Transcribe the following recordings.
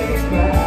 take back.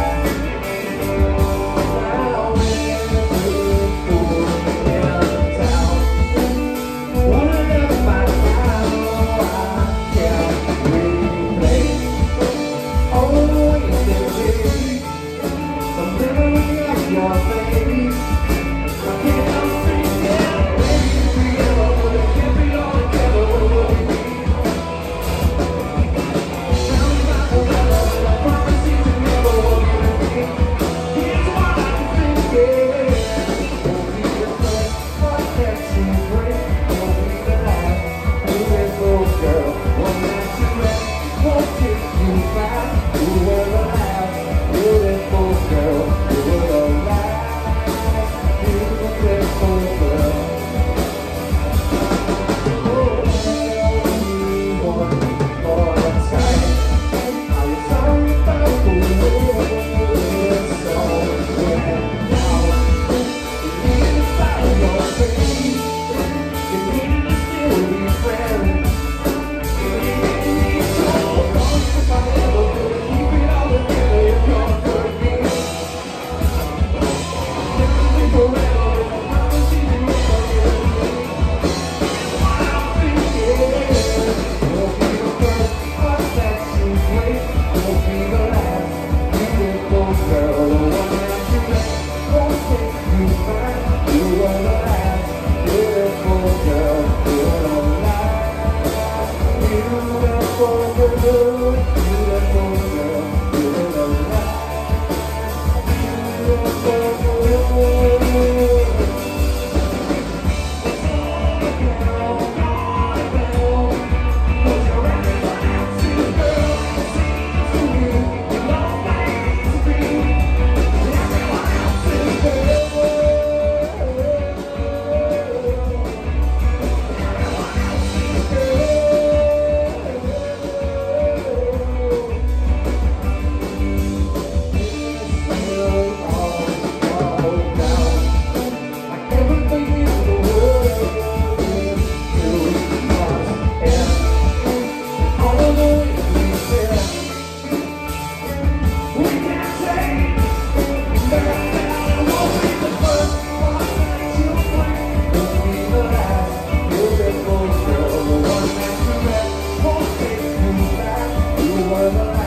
Bye.